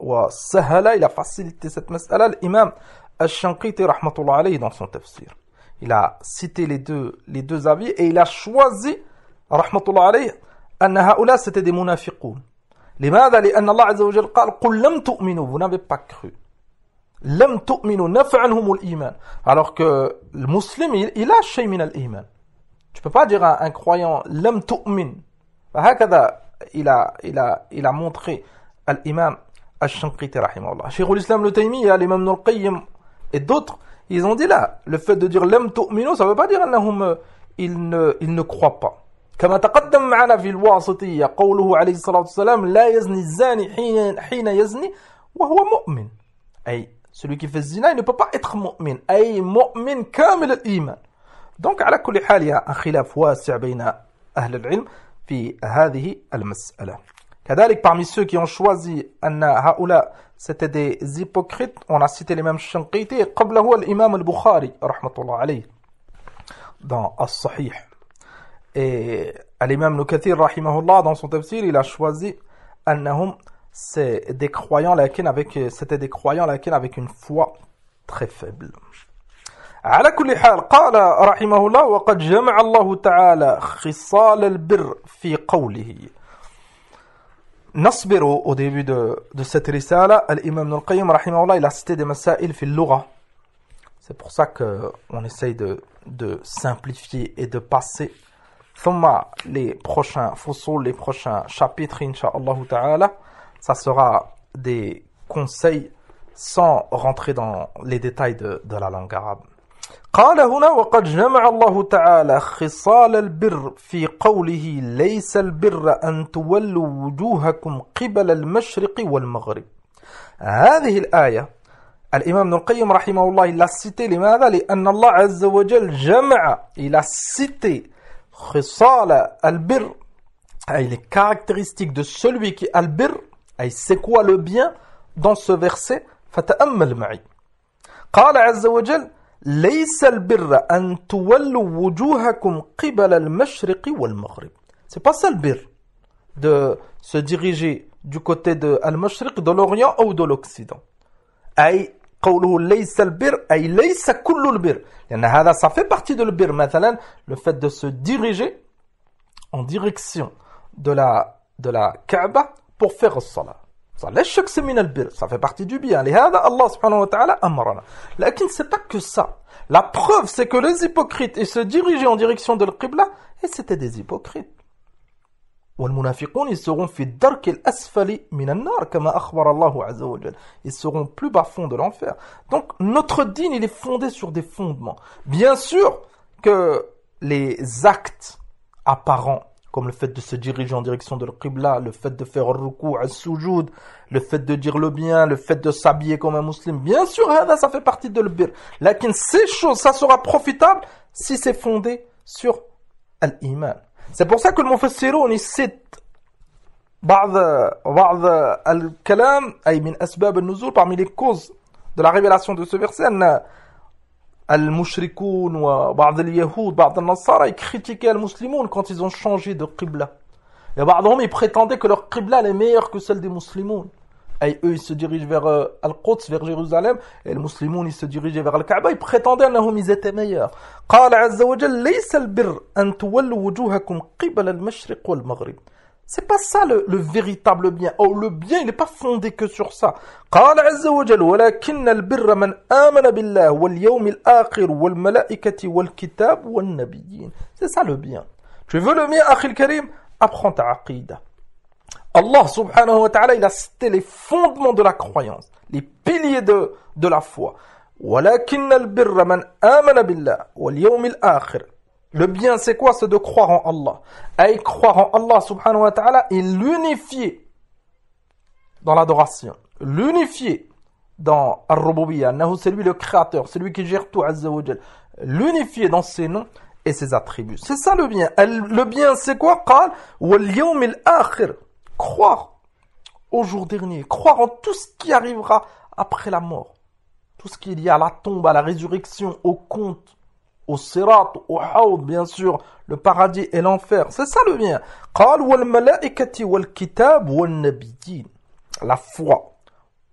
وسهل il a facilité cette mas'ala l'imam Al-Shanqiti rahmatullah alayhi dans son tafsir. Il a cité les deux, les deux avis et il a choisi rahmatullah alayhi أن هؤلاء c'était des munafiqoun. لماذا لأن الله عز وجل قال قل لم تؤمنوا vous n'avez pas cru لم تؤمنوا نفعهم الإيمان. Alors que le musulman il, il a شيء من الايمان tu peux pas dire à un croyant لم تؤمن فهكذا il a il a il a montré الامام الشنقيطي رحمه الله شيخ الاسلام ابن تيميه الامام ابن القيم et d'autres ils ont dit là le fait de dire لم تؤمنوا ça veut pas dire انهم euh, ils ne ils ne croient pas. كما تقدم معنا في الواسطيه قوله عليه الصلاه والسلام لا يزني الزاني حين حين يزني وهو مؤمن اي celui qui fait zina il ne peut pas être مؤمن أي مؤمن كامل الإيمان donc على كل حال il y a un خلاف واسع بين أهل العلم في هذه المسألة كذلك parmi ceux qui ont choisi أن هؤلاء c'était des hypocrites on a cité l'imam Shanqiti قبله الإمام رحمة الله عليه dans الصحيح Et l'imam Nukathir, rahimahullah, dans son tafsir, il a choisi annahum, c'est des croyants avec, c'était des croyants avec une foi très faible. على كل حال قال رحمه الله وقد جمع الله تعالى خصال البر في قوله نصبر au début de, de cette risala l'imam Ibn al-Qayyim rahimahullah il a cité des masail في اللغة c'est pour ça que on essaye de, de simplifier et de passer ثم les prochains فصول les prochains chapitres inshallah ta'ala ça sera des conseils sans rentrer dans les détails de, de la langue arabe قال هنا وقد جمع الله تعالى خصال البر في قوله ليس البر أن تولوا وجوهكم قبل المشرق والمغرب هذه الآية الإمام ابن القيم رحمه الله il l'a cité لماذا لأن الله عز وجل جمع il a cité Khisal al-bir, les caractéristiques de celui qui al-bir, c'est quoi le bien dans ce verset فتأمل معي قال عز وجل ليس البر أن تولوا وجوهكم قبل المشرق والمغرب c'est pas ça le bir de se diriger du côté de al-mashriq de l'orient ou de l'occident أي قوله ليس البر أي ليس كل البر لأن هذا ça fait partie de البر مثلا le fait de se diriger en direction de la de la Kaaba pour faire salat. Ça, ça fait partie du bien. Et Allah subhanahu wa ta'ala amrana. Lakin, c'est pas que ça. La preuve, c'est que les hypocrites, ils se dirigeaient en direction de l'Qibla, et c'était des hypocrites. ils seront Ils seront plus bas fond de l'enfer. Donc, notre dîne, il est fondé sur des fondements. Bien sûr que les actes apparents comme le fait de se diriger en direction de l'Qibla, le fait de faire le ruku, al sujoud, le fait de dire le bien, le fait de s'habiller comme un musulman, bien sûr, ça fait partie de l'bir. Lakin ces choses, ça sera profitable si c'est fondé sur l'iman. C'est pour ça que le Mufassirun il cite بعض بعض الكلام أي من أسباب النزول parmi les causes de la révélation de ce verset المشركون وبعض اليهود بعض النصارى يكريتيكي المسلمون كونت ils ont changé de قبلة. يا بعضهم يبريتاندي كو لو قبلة لي ميور كو سيل دي مسلمون. اي أو يس ديريج فيغ القدس فيغ جيروزاليم المسلمون يس ديريج فيغ الكعبة يبريتاندي أنهم ils étaient meilleurs. قال عز وجل ليس البر أن تولوا وجوهكم قبل المشرق والمغرب. C'est pas ça le, le, véritable bien. Oh, le bien, il n'est pas fondé que sur ça. قال عز وجل ولكن البر من آمن بالله واليوم الآخر والملائكة والكتاب والنبيين. C'est ça le bien. Tu veux le bien, أخي الكريم Apprends ta aqidah. Allah subhanahu wa ta'ala, il a cité les fondements de la croyance, les piliers de, de la foi. ولكن البر من آمن بالله واليوم الآخر le bien, c'est quoi? C'est de croire en Allah. Et croire en Allah subhanahu wa ta'ala et l'unifier dans l'adoration. L'unifier dans Ar-Rububiyya. C'est lui le créateur, c'est lui qui gère tout, azza L'unifier dans ses noms et ses attributs. C'est ça le bien. Le bien, c'est quoi? Croire au jour dernier. Croire en tout ce qui arrivera après la mort. Tout ce qu'il y a à la tombe, à la résurrection, au compte au sirat, au haoud, bien sûr, le paradis et l'enfer. C'est ça le bien. La foi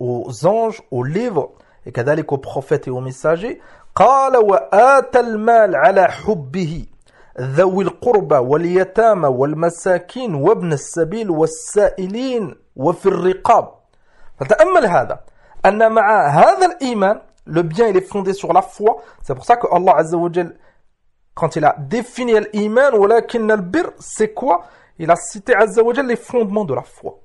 aux anges, aux livres, et كذلك aux prophètes et aux messagers. قال وآتى المال على حبه ذوي القربى واليتامى والمساكين وابن السبيل والسائلين وفي الرقاب فتأمل هذا أن مع هذا الإيمان le bien il est fondé sur la foi. C'est pour ça que Allah quand il a défini l'iman, c'est quoi? Il a cité Azza les fondements de la foi.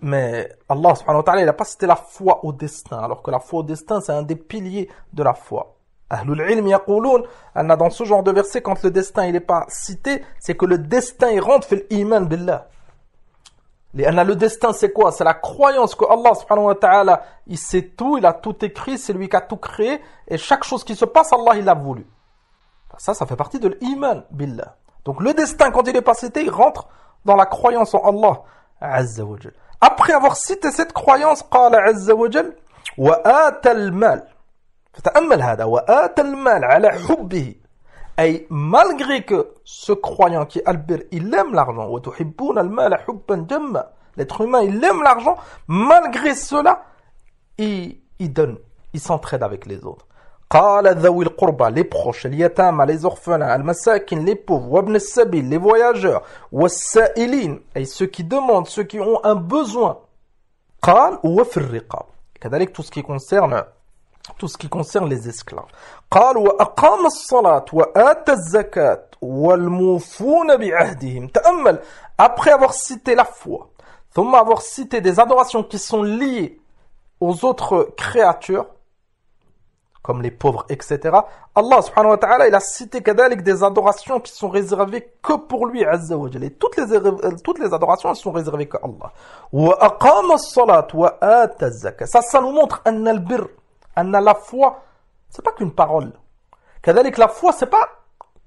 mais Allah subhanahu wa ta'ala, il n'a pas cité la foi au destin, alors que la foi au destin, c'est un des piliers de la foi. Dans ce genre de verset, quand le destin il n'est pas cité, c'est que le destin il rentre fait l'iman billah. Le destin, c'est quoi C'est la croyance que Allah subhanahu wa ta'ala, il sait tout, il a tout écrit, c'est lui qui a tout créé, et chaque chose qui se passe, Allah, il l'a voulu. Ça, ça fait partie de l'iman, billah. Donc le destin, quand il est pas cité, il rentre dans la croyance en Allah, azza wa Après avoir cité cette croyance, قال عز وجل وآتى المال فتأمل هذا وآتى المال على حبه et malgré que ce croyant qui est Albert, il aime l'argent, l'être humain, il aime l'argent, malgré cela, il, il donne, il s'entraide avec les autres. les proches, les les orphelins, les pauvres, les voyageurs, et ceux qui demandent, ceux qui ont un besoin. tout ce qui concerne tout ce qui concerne les esclaves. قال وأقام الصلاة وآتى الزكاة والموفون بعهدهم تأمل après avoir cité la foi ثم avoir cité des adorations qui sont liées aux autres créatures comme les pauvres, etc. Allah subhanahu wa ta'ala, il a cité kadalik des adorations qui sont réservées que pour lui, azza wa Et toutes les, toutes les adorations, elles sont réservées que Allah. وَأَقَامَ الصَّلَاةِ وَآتَ الزَّكَاةِ Ça, ça nous montre أن البر Anna la foi, c'est pas qu'une parole. que la foi, c'est pas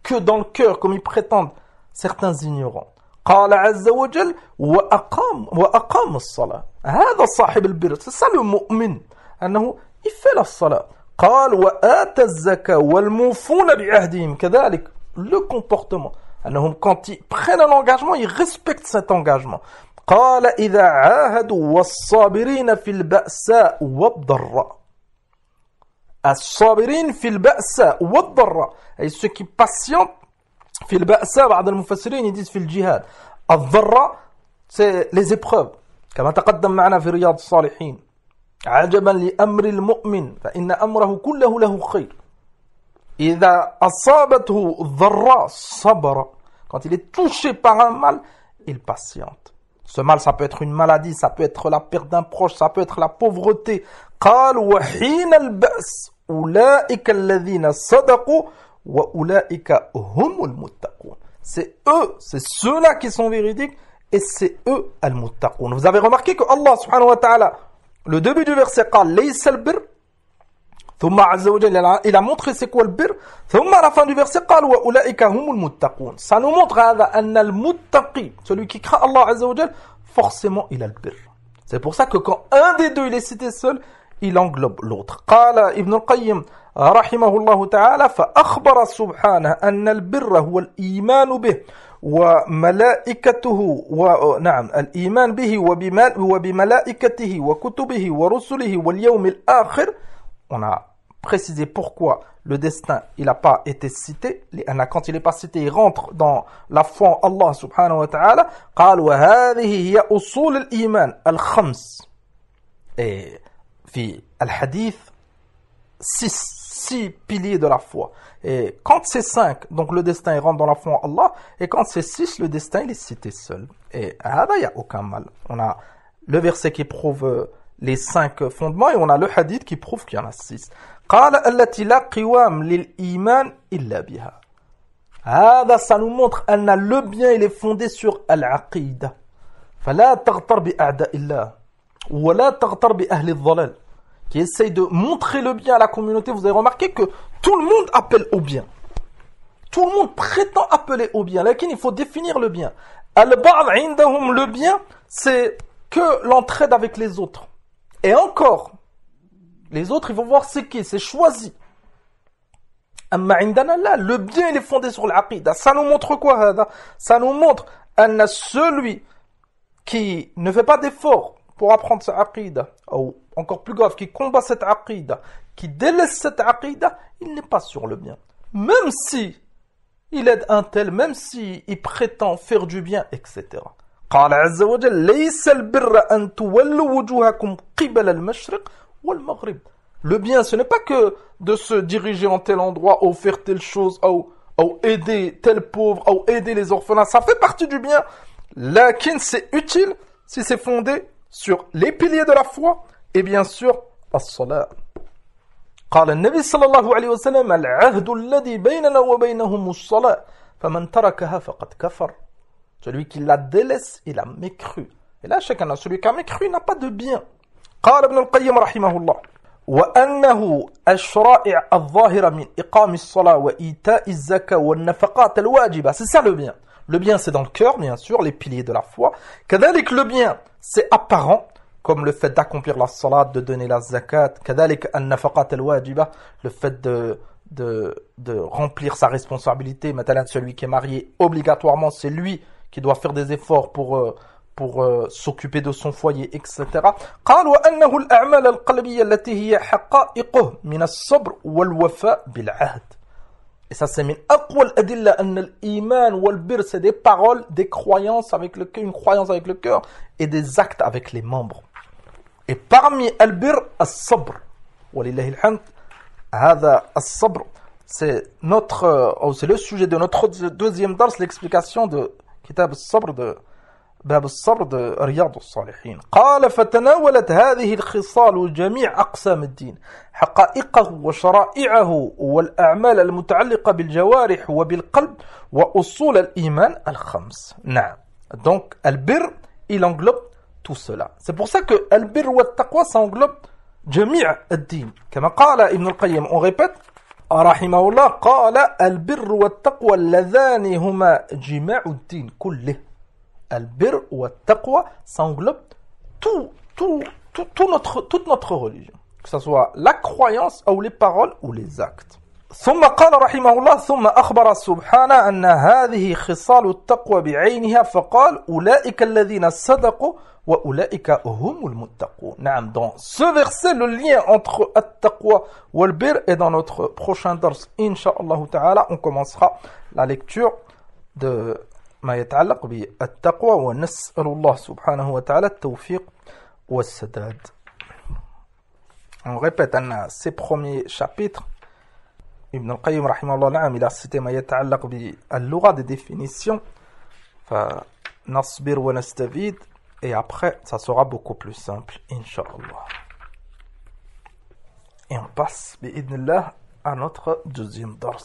que dans le cœur, comme ils prétendent certains ignorants. قال عز وجل وأقام وأقام الصلاة هذا صاحب البر c'est ça le mu'min أنه il fait la salat قال وآتى الزكاة والموفون بعهدهم كذلك le comportement أنهم quand ils prennent un engagement ils respectent cet engagement قال إذا عاهدوا والصابرين في البأساء والضراء الصابرين في البأساء والضراء أي ceux patientent في البأساء بعض المفسرين يديس في الجهاد. الضراء c'est les كما تقدم معنا في رياض الصالحين. عجبا لأمر المؤمن فإن أمره كله له خير. إذا أصابته الضراء صبر. Quand il est touché par un mal il patiente. Ce mal ça peut être une maladie ça peut être la perte d'un proche ça peut être la pauvreté. قال وحين البأس؟ c'est eux, c'est ceux-là qui sont véridiques et c'est eux al-muttaqun. Vous avez remarqué que Allah subhanahu wa ta'ala, le début du verset قال ليس البر ثم عز وجل il a montré c'est quoi le bir ثم à la fin du verset قال وأولئك هم المتقون ça nous montre هذا أن المتقي celui qui craint Allah عز وجل forcément il a le bir c'est pour ça que quand un des deux il est cité seul il englobe l'autre. قال ابن القيم رحمه الله تعالى فأخبر سبحانه أن البر هو الإيمان به وملائكته ونعم الإيمان به وبملائكته وكتبه ورسله واليوم الآخر. On a précisé pourquoi le destin il n'a pas été cité. quand il n'est pas cité il rentre dans la foi en Allah subhanahu wa ta'ala قال وهذه هي أصول الإيمان الخمس. Et في الحديث six six piliers de la foi. Et quand c'est cinq, donc le destin il rentre dans la foi en Allah, et quand c'est six, le destin il est cité seul. Et là, il n'y a aucun mal. On a le verset qui prouve euh, les cinq fondements, et on a le hadith qui prouve qu'il y en a six. قال التي لا قوام للإيمان إلا بها. هذا ça nous montre que le bien il est fondé sur al-aqida. فلا تغتر بأعداء الله ولا تغتر بأهل الضلال qui essaye de montrer le bien à la communauté, vous avez remarqué que tout le monde appelle au bien. Tout le monde prétend appeler au bien. Lakin, il faut définir le bien. Le bien, c'est que l'entraide avec les autres. Et encore, les autres, ils vont voir c'est qui, c'est choisi. Le bien, il est fondé sur l'aqidah. Ça nous montre quoi, Ça nous montre celui qui ne fait pas d'effort pour apprendre sa aqidah, encore plus grave, qui combat cette aqidah, qui délaisse cette aqidah, il n'est pas sur le bien. Même si il aide un tel, même si il prétend faire du bien, etc. قال عز وجل ليس البر أن تولوا وجوهكم قبل المشرق والمغرب Le bien, ce n'est pas que de se diriger en tel endroit, ou faire telle chose, ou, ou aider tel pauvre, ou aider les orphelins. Ça fait partie du bien. Lakin, c'est utile si c'est fondé sur les piliers de la foi et bien sûr الصلاة قال النبي صلى الله عليه وسلم العهد الذي بيننا وبينهم الصلاة فمن تركها فقد كفر. Celui qui la délaisse il a mécru. Et là chacun celui qui a mécru n'a pas de bien. قال ابن القيم رحمه الله وأنه الشرائع الظاهرة من إقام الصلاة وإيتاء الزكاة والنفقات الواجبة. C'est ça le bien. Le bien c'est dans le cœur bien sûr les piliers de la foi. كذلك le bien c'est apparent, comme le fait d'accomplir la salat, de donner la zakat, le fait de, de, de remplir sa responsabilité, mais celui qui est marié, obligatoirement, c'est lui qui doit faire des efforts pour, euh, pour euh, s'occuper de son foyer, etc. Et ça, c'est c'est des paroles, des croyances avec le cœur, une croyance avec le cœur et des actes avec les membres. Et parmi al-bir, as-sabr. Al-hamd. Hada as-sabr. C'est notre, oh, c'est le sujet de notre deuxième dars, l'explication de Kitab as-sabr de باب الصبر رياض الصالحين قال فتناولت هذه الخصال جميع أقسام الدين حقائقه وشرائعه والأعمال المتعلقة بالجوارح وبالقلب وأصول الإيمان الخمس نعم donc البر il englobe tout cela c'est pour ça que البر والتقوى ça englobe جميع الدين كما قال ابن القيم on répète رحمه الله قال البر والتقوى اللذان هما جماع الدين كله Al-bir ou al-taqwa, ça englobe tout, tout, tout, tout notre, toute notre religion. Que ce soit la croyance ou les paroles ou les actes. ثم قال رحمه الله ثم أخبر سبحانه أن هذه خصال التقوى بعينها فقال أولئك الذين صدقوا وأولئك هم المتقون. نعم dans ce verset le lien entre التقوى والبر est dans notre prochain dars Inch'Allah ta'ala on commencera la lecture de ما يتعلق بالتقوى ونسأل الله سبحانه وتعالى التوفيق والسداد. On répète أن ces premiers chapitres. Ibn al-Qayyim rahimahullah na'am il a cité ما يتعلق باللغة des définitions فنصبر ونستفيد et après ça sera beaucoup plus simple Inch'Allah et on passe بإذن الله à notre deuxième dars